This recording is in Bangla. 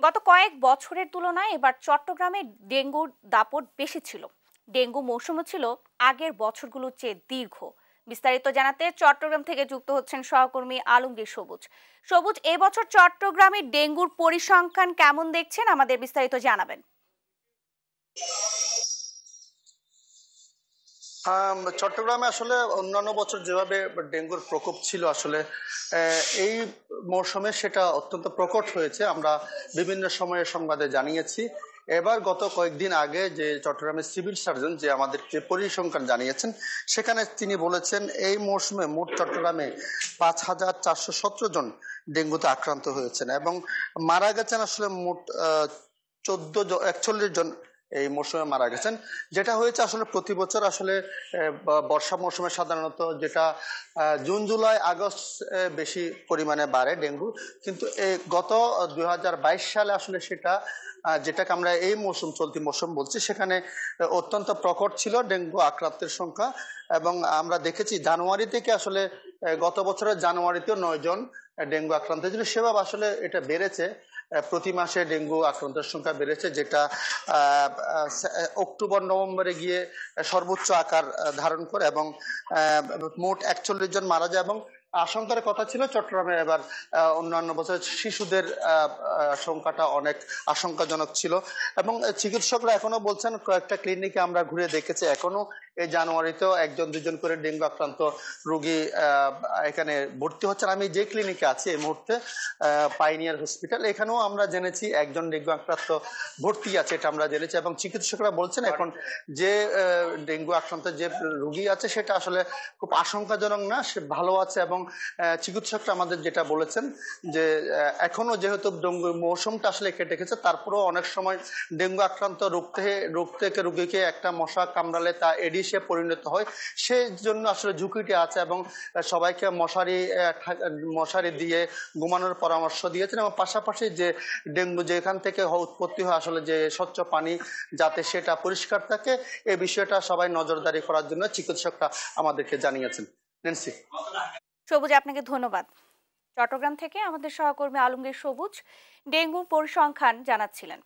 গত কয়েক বছরের তুলনায় এবার চট্টগ্রামে ডেঙ্গুর দাপট বেশি ছিল। ডেঙ্গু মৌসুমও ছিল আগের বছরগুলোর চেয়ে দীর্ঘ। বিস্তারিত জানাতে চট্টগ্রাম থেকে যুক্ত হচ্ছেন সহকর্মী আলমগীর সবুজ। সবুজ এবছর চট্টগ্রামে ডেঙ্গুর পরিসংখ্যান কেমন দেখছেন? আমাদের বিস্তারিত জানাবেন। চট্টগ্রামে আসলে অন্যান্য বছর যেভাবে ডেঙ্গুর প্রকোপ ছিল আসলে এই মৌসুমে সেটা অত্যন্ত প্রকট হয়েছে। আমরা বিভিন্ন সময়ে সংবাদে জানিয়েছি। এবার গত কয়েকদিন আগে যে চট্টগ্রামের সিভিল সার্জন যে আমাদেরকে পরিসংখ্যান জানিয়েছেন, সেখানে তিনি বলেছেন, এই মৌসুমে মোট চট্টগ্রামে পাঁচ হাজার চারশো সতেরো জন ডেঙ্গুতে আক্রান্ত হয়েছেন এবং মারা গেছেন আসলে মোট চোদ্দ একচল্লিশ জন এই মৌসুমে মারা গেছেন। যেটা হয়েছে আসলে প্রতি বছর আসলে বর্ষা মৌসুমে সাধারণত যেটা জুন, জুলাই, আগস্ট বেশি পরিমাণে বাড়ে ডেঙ্গু। কিন্তু এই গত দু হাজার বাইশ সালে আসলে সেটা যেটাকে আমরা এই মৌসুম চলতি মৌসুম বলছি, সেখানে অত্যন্ত প্রকট ছিল ডেঙ্গু আক্রান্তের সংখ্যা। এবং আমরা দেখেছি জানুয়ারি থেকে আসলে গত বছরের জানুয়ারিতেও নয় জন ডেঙ্গু আক্রান্ত ছিল সেভাবে আসলে এটা বেড়েছে। প্রতি মাসে ডেঙ্গু আক্রান্তের সংখ্যা বেড়েছে, যেটা অক্টোবর, নভেম্বরে গিয়ে সর্বোচ্চ আকার ধারণ করে এবং মোট একচল্লিশ জন মারা যায় এবং আশঙ্কার কথা ছিল চট্টগ্রামে এবার অন্যান্য বছর শিশুদের সংখ্যাটা অনেক আশঙ্কাজনক ছিল এবং চিকিৎসকরা এখনও বলছেন কয়েকটা ক্লিনিকে আমরা ঘুরে দেখেছি। এখনও এই জানুয়ারিতেও একজন, দুজন করে ডেঙ্গু আক্রান্ত রোগী এখানে ভর্তি হচ্ছেন। আমি যে ক্লিনিকে আছি এই মুহূর্তে পাইনিয়ার হসপিটাল এখানেও আমরা জেনেছি একজন ডেঙ্গু আক্রান্ত ভর্তি আছে, এটা আমরা জেনেছি এবং চিকিৎসকরা বলছেন এখন যে ডেঙ্গু আক্রান্ত যে রোগী আছে, সেটা আসলে খুব আশঙ্কাজনক না, সে ভালো আছে এবং চিকিৎসকরা আমাদের যেটা বলেছেন যে এখনও যেহেতু ডেঙ্গু মৌসুমটা আসলে কেটে গেছে, তারপরেও অনেক সময় ডেঙ্গু আক্রান্ত রোগ থেকে রোগ থেকে রোগীকে একটা মশা কামড়ালে তা এডিসে পরিণত হয়। সেই জন্য আসলে ঝুঁকিটি আছে এবং সবাইকে মশারি মশারি দিয়ে ঘুমানোর পরামর্শ দিয়েছেন এবং পাশাপাশি যে ডেঙ্গু যেখান থেকে উৎপত্তি হয় আসলে যে স্বচ্ছ পানি যাতে সেটা পরিষ্কার থাকে এই বিষয়টা সবাই নজরদারি করার জন্য চিকিৎসকরা আমাদেরকে জানিয়েছেন। নেন্সি। সবুজ, আপনাকে ধন্যবাদ। চট্টগ্রাম থেকে আমাদের সহকর্মী আলমগীর সবুজ ডেঙ্গু পরিসংখ্যান জানাচ্ছিলেন।